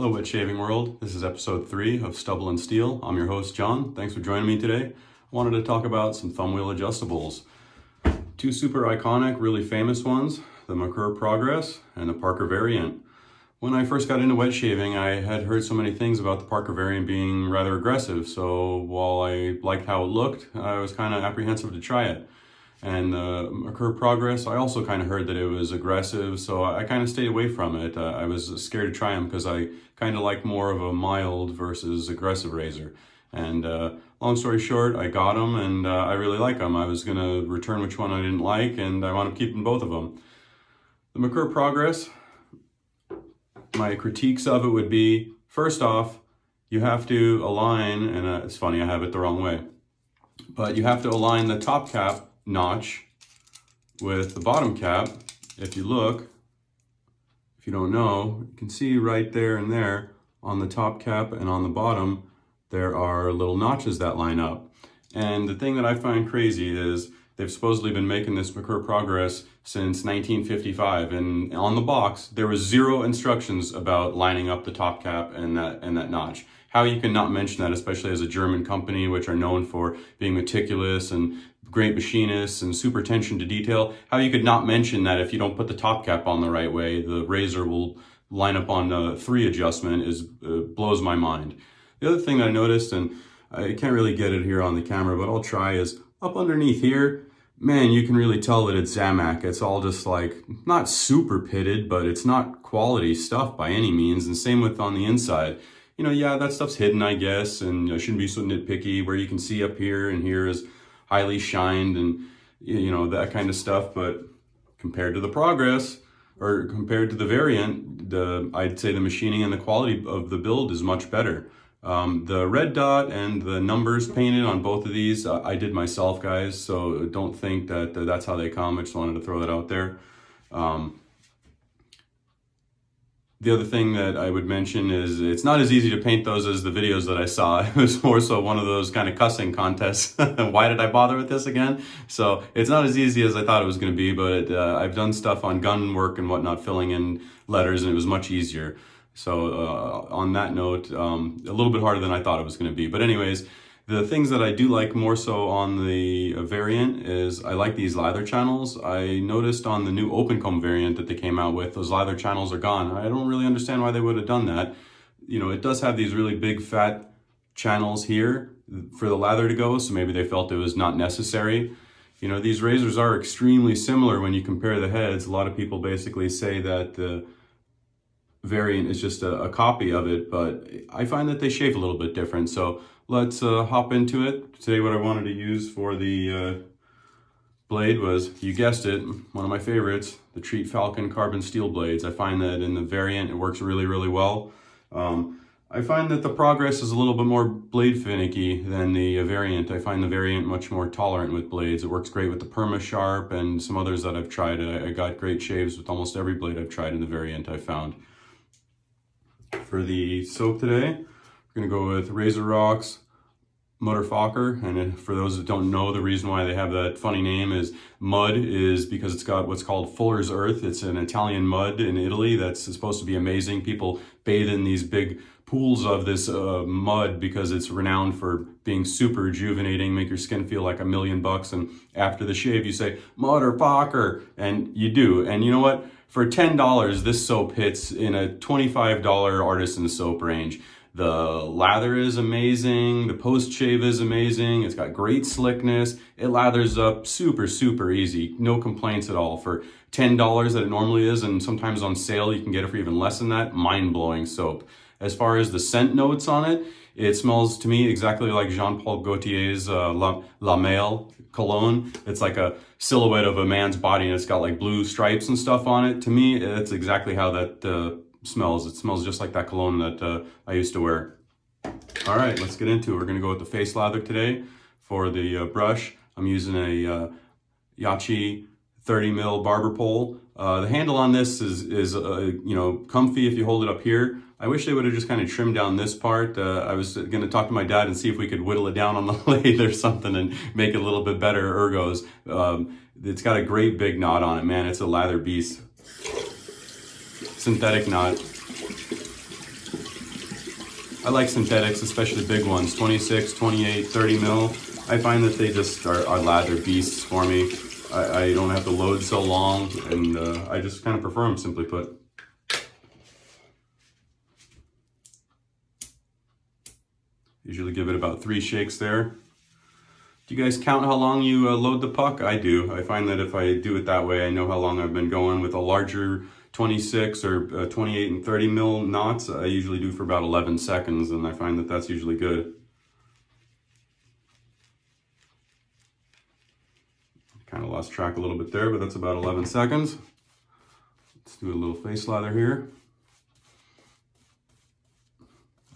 Hello, Wet Shaving World. This is episode three of Stubble and Steel. I'm your host, John. Thanks for joining me today. I wanted to talk about some thumb wheel adjustables. Two super iconic, really famous ones, the Merkur Progress and the Parker Variant. When I first got into wet shaving, I had heard so many things about the Parker Variant being rather aggressive, so while I liked how it looked, I was kind of apprehensive to try it. And the Merkur Progress, I also kind of heard that it was aggressive, so I kind of stayed away from it. Uh, I was scared to try them because I kind of like more of a mild versus aggressive razor. And uh, long story short, I got them and uh, I really like them. I was going to return which one I didn't like and I wound up keeping both of them. The Merkur Progress, my critiques of it would be, first off, you have to align, and uh, it's funny, I have it the wrong way, but you have to align the top cap notch with the bottom cap. If you look, if you don't know, you can see right there and there on the top cap and on the bottom, there are little notches that line up. And the thing that I find crazy is they've supposedly been making this Merkur Progress since 1955. And on the box, there was zero instructions about lining up the top cap and that, and that notch how you can not mention that, especially as a German company, which are known for being meticulous and great machinists and super attention to detail, how you could not mention that if you don't put the top cap on the right way, the razor will line up on the three adjustment is uh, blows my mind. The other thing I noticed, and I can't really get it here on the camera, but I'll try, is up underneath here, man, you can really tell that it's Zamac. It's all just like, not super pitted, but it's not quality stuff by any means. And same with on the inside. You know, yeah, that stuff's hidden, I guess, and shouldn't be so nitpicky where you can see up here and here is highly shined and you know that kind of stuff but compared to the progress or compared to the variant the i'd say the machining and the quality of the build is much better. Um, the red dot and the numbers painted on both of these uh, i did myself guys so don't think that uh, that's how they come. I just wanted to throw that out there. Um, the other thing that I would mention is it's not as easy to paint those as the videos that I saw. It was more so one of those kind of cussing contests. Why did I bother with this again? So it's not as easy as I thought it was going to be, but uh, I've done stuff on gun work and whatnot, filling in letters, and it was much easier. So uh, on that note, um, a little bit harder than I thought it was going to be. But anyways, the things that I do like more so on the variant is I like these lather channels. I noticed on the new open comb variant that they came out with, those lather channels are gone. I don't really understand why they would have done that. You know, it does have these really big fat channels here for the lather to go, so maybe they felt it was not necessary. You know, these razors are extremely similar when you compare the heads. A lot of people basically say that the variant is just a, a copy of it, but I find that they shave a little bit different. So let's uh, hop into it. Today what I wanted to use for the uh, blade was, you guessed it, one of my favorites, the Treet Falcon carbon steel blades. I find that in the variant it works really, really well. Um, I find that the Progress is a little bit more blade finicky than the uh, variant. I find the variant much more tolerant with blades. It works great with the Perma Sharp and some others that I've tried. I, I got great shaves with almost every blade I've tried in the variant I found. For the soap today, gonna go with RazoRock's Mudder Focker. And for those that don't know, the reason why they have that funny name is mud is because it's got what's called Fuller's Earth. It's an Italian mud in Italy that's supposed to be amazing. People bathe in these big pools of this uh, mud because it's renowned for being super rejuvenating, make your skin feel like a million bucks. And after the shave, you say, Mudderfucker, and you do. And you know what? For $10, this soap hits in a $25 artisan soap range. The lather is amazing. The post shave is amazing. It's got great slickness. It lathers up super, super easy. No complaints at all. For $10 that it normally is, and sometimes on sale, you can get it for even less than that. Mind blowing soap. As far as the scent notes on it, it smells to me exactly like Jean-Paul Gaultier's uh, La, La Male cologne. It's like a silhouette of a man's body and it's got like blue stripes and stuff on it. To me, it's exactly how that uh, smells. It smells just like that cologne that uh, I used to wear. All right, let's get into it. We're gonna go with the face lather today. For the uh, brush, I'm using a uh, Yaqi 30 mil barber pole. Uh, the handle on this is, is uh, you know, comfy if you hold it up here. I wish they would have just kind of trimmed down this part. Uh, I was going to talk to my dad and see if we could whittle it down on the lathe or something and make it a little bit better ergos. Um, it's got a great big knot on it, man. It's a lather beast synthetic knot. I like synthetics, especially big ones, 26, 28, 30 mil. I find that they just are, are lather beasts for me. I, I, don't have to load so long, and uh, I just kind of prefer them, simply put. Usually give it about three shakes there. Do you guys count how long you uh, load the puck? I do. I find that if I do it that way, I know how long I've been going. With a larger 26 or uh, 28 and 30 mil knots, I usually do for about 11 seconds, and I find that that's usually good. Kind of lost track a little bit there, but that's about 11 seconds. Let's do a little face lather here.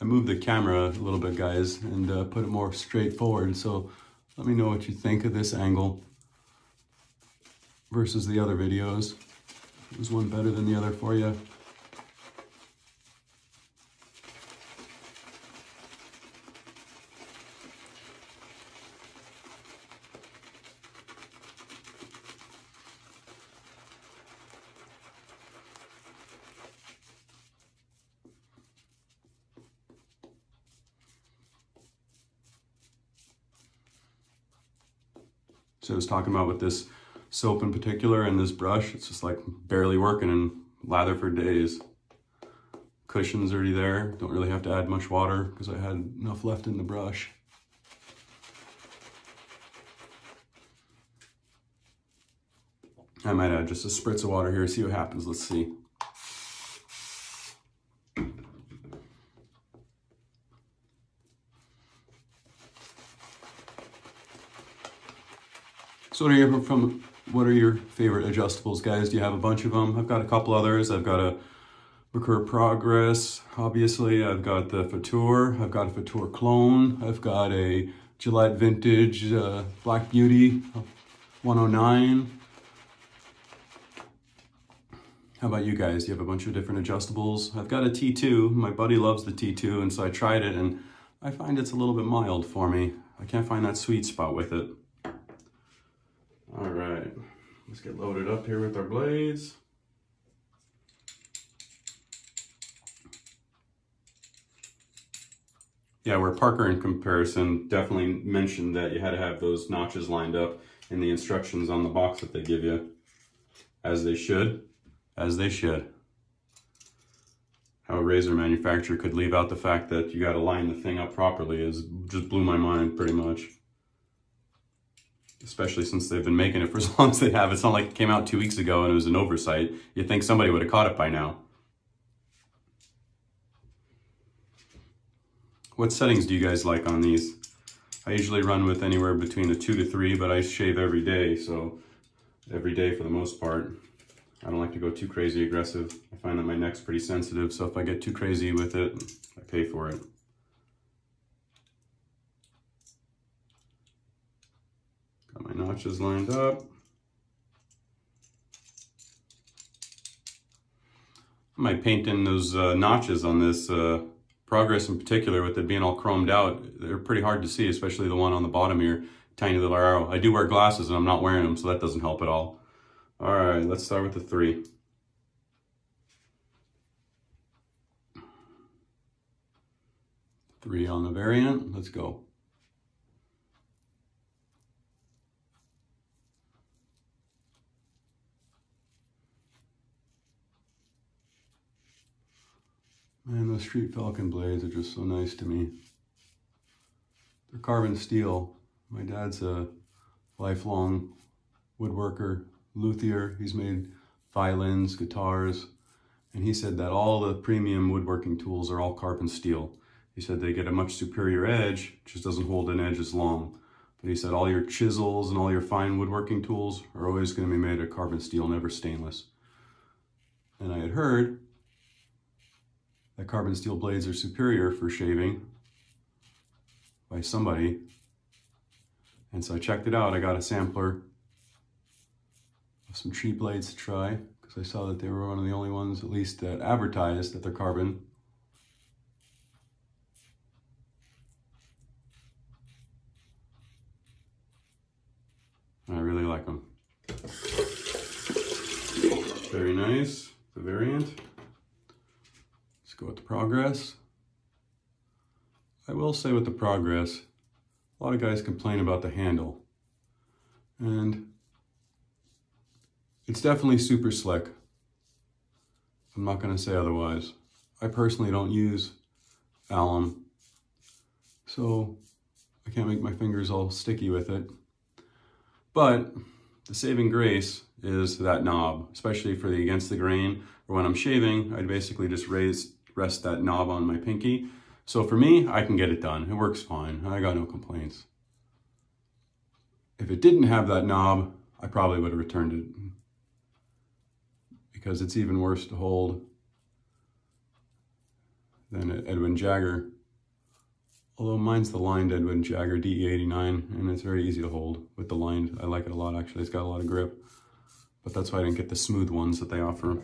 I moved the camera a little bit, guys, and uh, put it more straight forward, so let me know what you think of this angle versus the other videos. Was one better than the other for you? So I was talking about with this soap in particular and this brush, it's just like barely working and lather for days. Cushion's already there. Don't really have to add much water because I had enough left in the brush. I might add just a spritz of water here, see what happens. Let's see. So what from what are your favorite adjustables, guys? Do you have a bunch of them? I've got a couple others. I've got a Merkur Progress, obviously. I've got the Futur. I've got a Futur clone. I've got a Gillette Vintage uh, Black Beauty 109. How about you guys? Do you have a bunch of different adjustables? I've got a T2. My buddy loves the T2, and so I tried it, and I find it's a little bit mild for me. I can't find that sweet spot with it. All right, let's get loaded up here with our blades. Yeah, where Parker in comparison definitely mentioned that you had to have those notches lined up in the instructions on the box that they give you. As they should, as they should. How a razor manufacturer could leave out the fact that you got to line the thing up properly is just blew my mind pretty much especially since they've been making it for as long as they have. It's not like it came out two weeks ago and it was an oversight. You'd think somebody would have caught it by now. What settings do you guys like on these? I usually run with anywhere between a two to three, but I shave every day, so every day for the most part. I don't like to go too crazy aggressive. I find that my neck's pretty sensitive, so if I get too crazy with it, I pay for it. My notches lined up. I might paint in those uh, notches on this uh, Progress in particular with it being all chromed out. They're pretty hard to see, especially the one on the bottom here. Tiny little arrow. I do wear glasses and I'm not wearing them, so that doesn't help at all. All right, let's start with the three. Three on the variant, let's go. Man, those Treet Falcon blades are just so nice to me. They're carbon steel. My dad's a lifelong woodworker, luthier. He's made violins, guitars, and he said that all the premium woodworking tools are all carbon steel. He said they get a much superior edge, just doesn't hold an edge as long. But he said all your chisels and all your fine woodworking tools are always going to be made of carbon steel, never stainless. And I had heard that carbon steel blades are superior for shaving by somebody. And so I checked it out. I got a sampler of some cheap blades to try because I saw that they were one of the only ones, at least that advertised that they're carbon. I really like them. Very nice, the variant. Go with the progress. I will say with the Progress, a lot of guys complain about the handle. And it's definitely super slick. I'm not going to say otherwise. I personally don't use alum, so I can't make my fingers all sticky with it. But the saving grace is that knob, especially for the against the grain or when I'm shaving, I'd basically just raise, rest that knob on my pinky. So for me, I can get it done. It works fine. I got no complaints. If it didn't have that knob, I probably would have returned it because it's even worse to hold than Edwin Jagger. Although mine's the lined Edwin Jagger DE89 and it's very easy to hold with the lined. I like it a lot actually, it's got a lot of grip. But that's why I didn't get the smooth ones that they offer.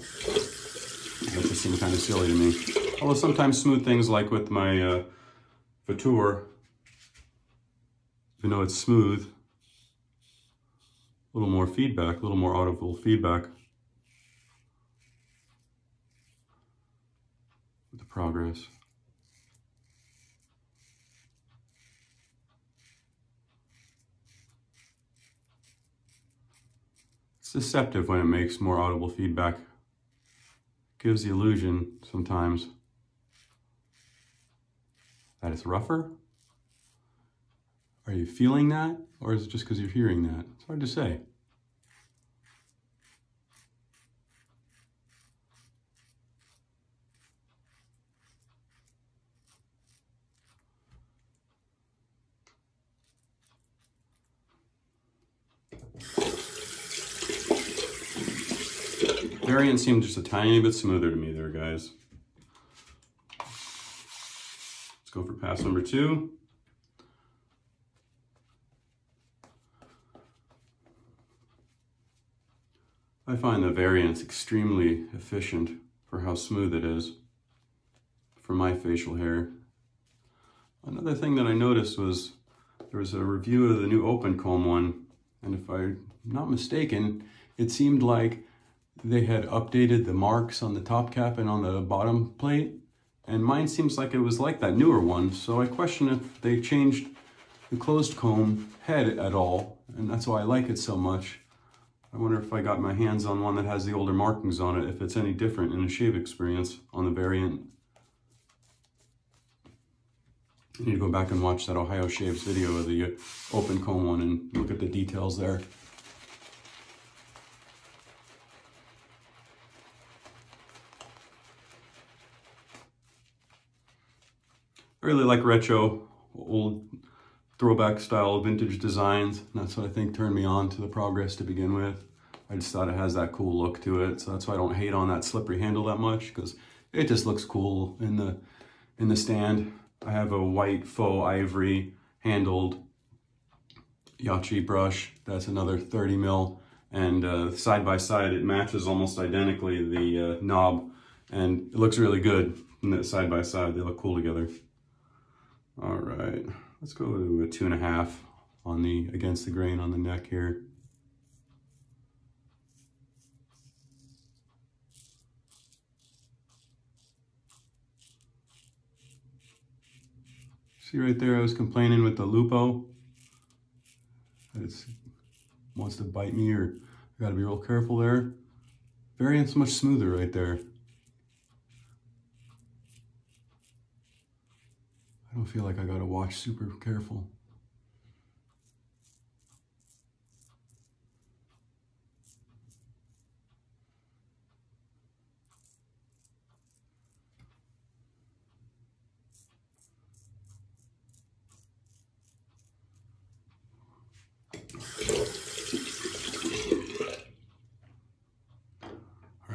That just seem kind of silly to me. Although sometimes smooth things like with my uh, Futur, even though it's smooth, a little more feedback, a little more audible feedback. With the progress. It's deceptive when it makes more audible feedback. Gives the illusion sometimes that it's rougher. Are you feeling that? Or is it just because you're hearing that? It's hard to say. Variant seemed just a tiny bit smoother to me there, guys. Let's go for pass number two. I find the variance extremely efficient for how smooth it is for my facial hair. Another thing that I noticed was there was a review of the new Open Comb one, and if I'm not mistaken, it seemed like they had updated the marks on the top cap and on the bottom plate, and mine seems like it was like that newer one, so I question if they changed the closed comb head at all, and that's why I like it so much. I wonder if I got my hands on one that has the older markings on it, if it's any different in a shave experience on the variant. I need to go back and watch that Ohio Shaves video of the open comb one and look at the details there. I really like retro, old throwback style vintage designs. And that's what I think turned me on to the Progress to begin with. I just thought it has that cool look to it. So that's why I don't hate on that slippery handle that much because it just looks cool in the in the stand. I have a white faux ivory handled Yaqi brush. That's another 30 mil. And uh, side by side, it matches almost identically the uh, knob. And it looks really good side by side. They look cool together. All right. Let's go to a two and a half on the against the grain on the neck here. See right there, I was complaining with the Lupo. It wants to bite me or I gotta be real careful there. Variant's much smoother right there. I don't feel like I gotta watch super careful. All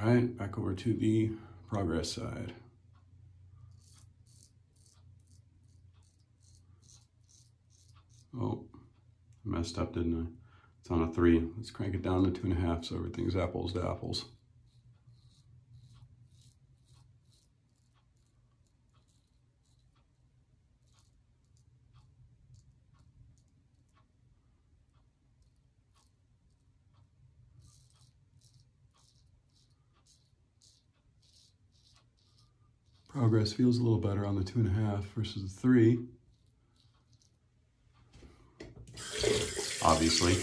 right, back over to the progress side. Oh, messed up, didn't I? It's on a three. Let's crank it down to two and a half so everything's apples to apples. Progress feels a little better on the two and a half versus the three. Obviously.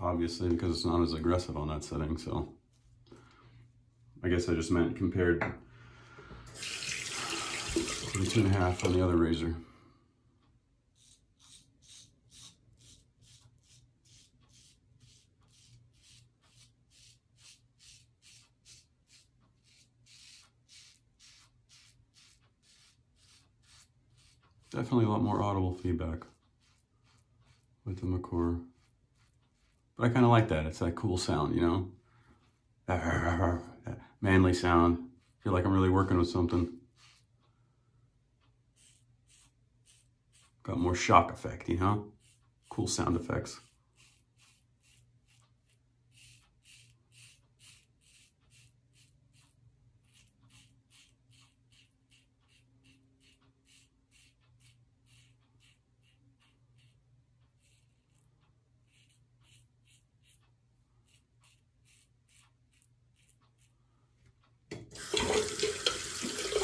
Obviously, because it's not as aggressive on that setting, so. I guess I just meant compared to the two and a half on the other razor. Definitely a lot more audible feedback with the Merkur. But I kind of like that. It's that cool sound, you know? That manly sound. feel like I'm really working with something. Got more shock effect, you know? Cool sound effects.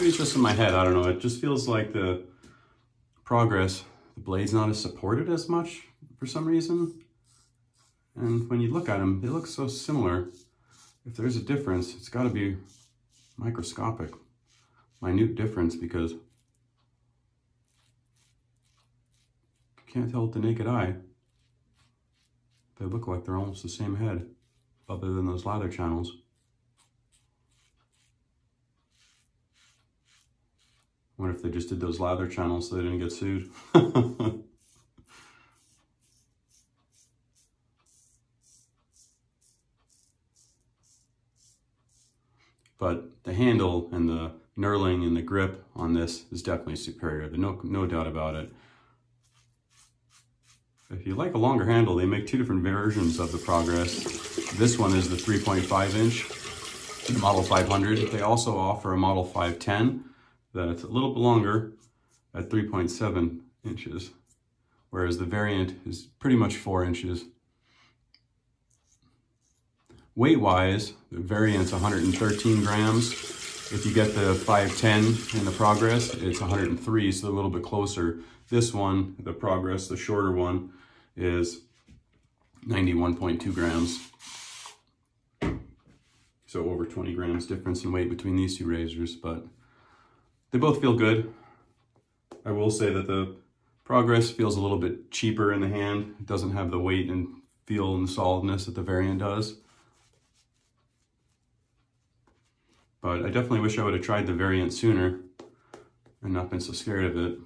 It's just in my head, I don't know. It just feels like the progress, the blade's not as supported as much for some reason. And when you look at them, they look so similar. If there's a difference, it's gotta be microscopic, minute difference because you can't tell with the naked eye. They look like they're almost the same head, other than those lather channels. What if they just did those lather channels so they didn't get sued? but the handle and the knurling and the grip on this is definitely superior. There's no, no doubt about it. If you like a longer handle, they make two different versions of the Progress. This one is the 3.5 inch, Model 500. They also offer a Model 510 that's a little bit longer at 3.7 inches, whereas the variant is pretty much four inches. Weight-wise, the variant's 113 grams. If you get the 510 in the Progress, it's 103, so a little bit closer. This one, the Progress, the shorter one, is 91.2 grams. So over 20 grams difference in weight between these two razors, but they both feel good. I will say that the Progress feels a little bit cheaper in the hand. It doesn't have the weight and feel and solidness that the Variant does. But I definitely wish I would have tried the Variant sooner and not been so scared of it.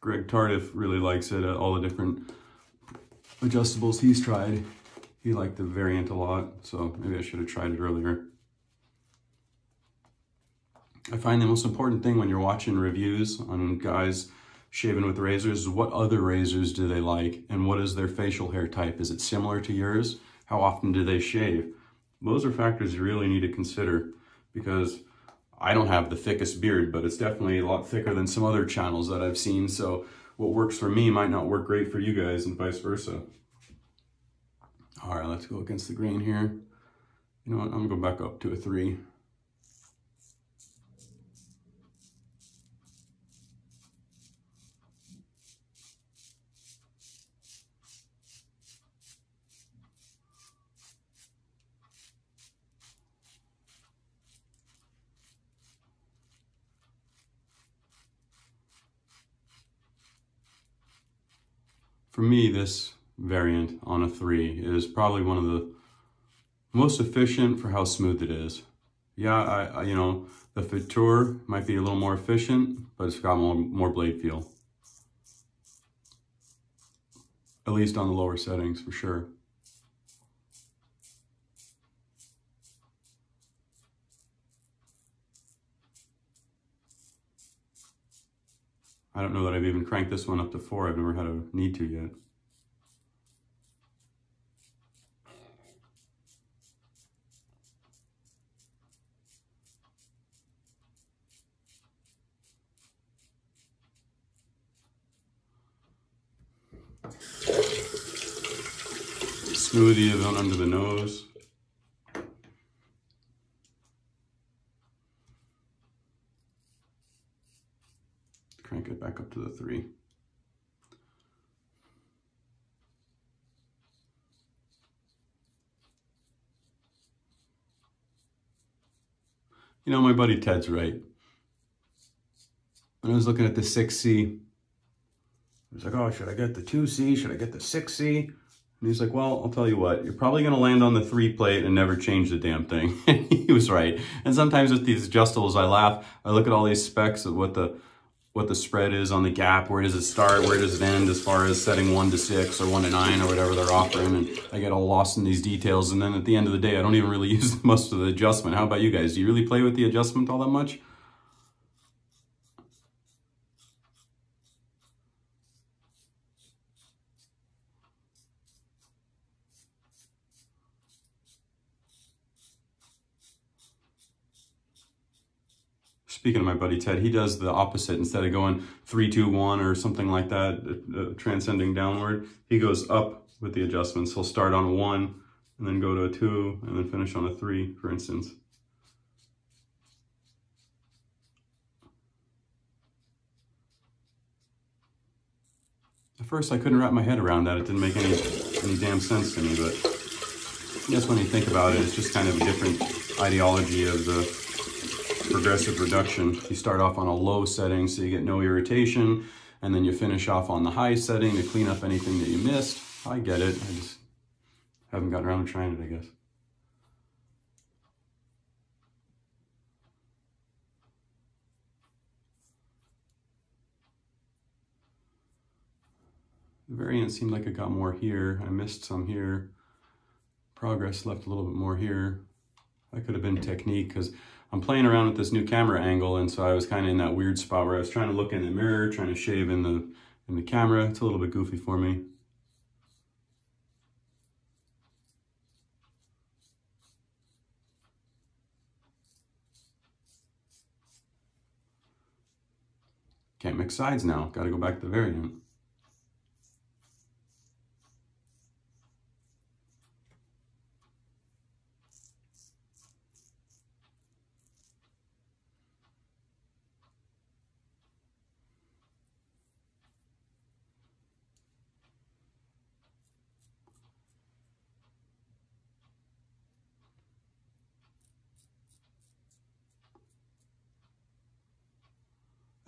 Greg Tardiff really likes it, uh, all the different adjustables he's tried. He liked the Variant a lot, so maybe I should have tried it earlier. I find the most important thing when you're watching reviews on guys shaving with razors is what other razors do they like and what is their facial hair type? Is it similar to yours? How often do they shave? Those are factors you really need to consider because I don't have the thickest beard, but it's definitely a lot thicker than some other channels that I've seen. So what works for me might not work great for you guys and vice versa. All right, let's go against the grain here. You know what, I'm gonna go back up to a three. For me, this variant on a 3 is probably one of the most efficient for how smooth it is. Yeah, I, I you know, the Futur might be a little more efficient, but it's got more, more blade feel. At least on the lower settings, for sure. I don't know that I've even cranked this one up to four. I've never had a need to yet. smoothie of under the nose. Crank it back up to the three. You know, my buddy Ted's right. When I was looking at the 6C, I was like, oh, should I get the 2C? Should I get the 6C? And he's like, well, I'll tell you what, you're probably going to land on the three plate and never change the damn thing. he was right. And sometimes with these adjustables, I laugh. I look at all these specs of what the what the spread is on the gap, where does it start, where does it end as far as setting one to six or one to nine or whatever they're offering. And I get all lost in these details. And then at the end of the day, I don't even really use most of the adjustment. How about you guys? Do you really play with the adjustment all that much? Speaking of my buddy Ted, he does the opposite. Instead of going three, two, one, or something like that, uh, uh, transcending downward, he goes up with the adjustments. He'll start on a one, and then go to a two, and then finish on a three, for instance. At first, I couldn't wrap my head around that. It didn't make any any damn sense to me, but I guess when you think about it, it's just kind of a different ideology of the progressive reduction. You start off on a low setting so you get no irritation, and then you finish off on the high setting to clean up anything that you missed. I get it. I just haven't gotten around to trying it, I guess. The variant seemed like it got more here. I missed some here. Progress left a little bit more here. That could have been technique because I'm playing around with this new camera angle and so I was kind of in that weird spot where I was trying to look in the mirror, trying to shave in the in the camera. It's a little bit goofy for me. Can't mix sides now. Got to go back to the variant.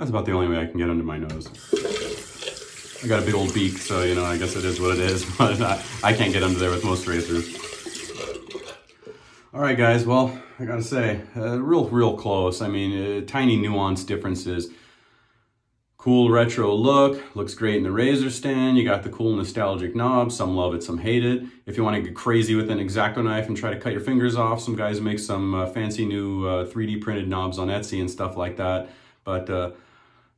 That's about the only way I can get under my nose. I got a big old beak, so, you know, I guess it is what it is, but I, I can't get under there with most razors. All right, guys, well, I gotta say, uh, real, real close. I mean, uh, tiny nuance differences. Cool retro look, looks great in the razor stand. You got the cool nostalgic knob. Some love it, some hate it. If you want to get crazy with an X-Acto knife and try to cut your fingers off, some guys make some uh, fancy new uh, 3D printed knobs on Etsy and stuff like that. But uh,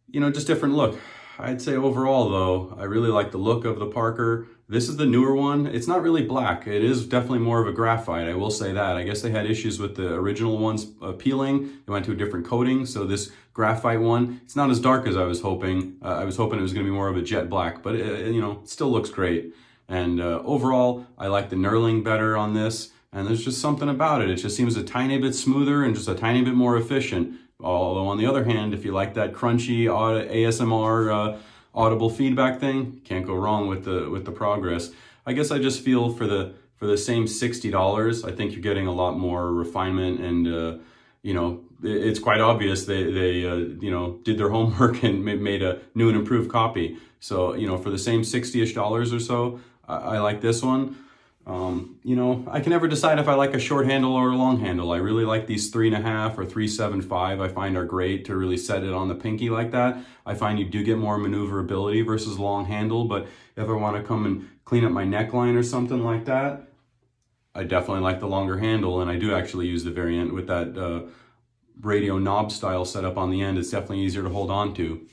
you know, just different look. I'd say overall though, I really like the look of the Parker. This is the newer one. It's not really black. It is definitely more of a graphite. I will say that. I guess they had issues with the original ones uh, peeling. They went to a different coating. So this graphite one, it's not as dark as I was hoping. Uh, I was hoping it was going to be more of a jet black, but it, you know, still looks great. And uh, overall, I like the knurling better on this. And there's just something about it. It just seems a tiny bit smoother and just a tiny bit more efficient. Although on the other hand, if you like that crunchy ASMR uh, audible feedback thing, can't go wrong with the with the progress. I guess I just feel for the for the same sixty dollars, I think you're getting a lot more refinement and uh, you know it's quite obvious they they uh, you know did their homework and made a new and improved copy. So you know for the same sixty ish dollars or so, I, I like this one. Um, you know, I can never decide if I like a short handle or a long handle. I really like these three and a half or three seven five. I find are great to really set it on the pinky like that. I find you do get more maneuverability versus long handle. But if I want to come and clean up my neckline or something like that, I definitely like the longer handle. And I do actually use the variant with that uh, radio knob style setup on the end. It's definitely easier to hold on to.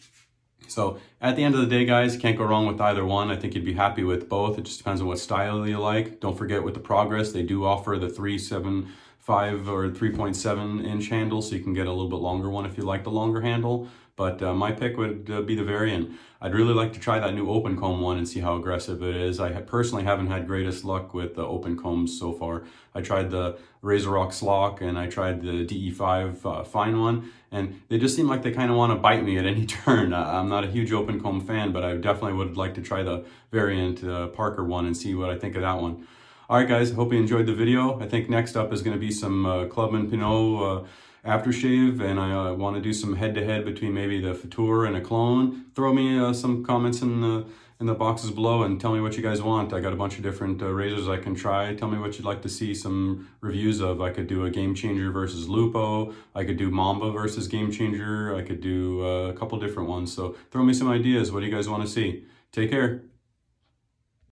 So at the end of the day, guys, can't go wrong with either one. I think you'd be happy with both. It just depends on what style you like. Don't forget with the Progress, they do offer the 375 or 3.7 inch handle, so you can get a little bit longer one if you like the longer handle. But uh, my pick would uh, be the variant. I'd really like to try that new open comb one and see how aggressive it is. I personally haven't had greatest luck with the open combs so far. I tried the RazoRock SLOC and I tried the DE5 uh, fine one, and they just seem like they kind of want to bite me at any turn. I'm not a huge open comb fan, but I definitely would like to try the variant uh, Parker one and see what I think of that one. All right, guys, hope you enjoyed the video. I think next up is going to be some uh, Clubman Pinaud uh, aftershave, and I uh, want to do some head-to-head -head between maybe the Futur and a clone. Throw me uh, some comments in the in the boxes below and tell me what you guys want. I got a bunch of different uh, razors I can try. Tell me what you'd like to see some reviews of. I could do a Game Changer versus Lupo. I could do Mamba versus Game Changer. I could do uh, a couple different ones. So throw me some ideas. What do you guys want to see? Take care.